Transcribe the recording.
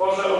Bonjour.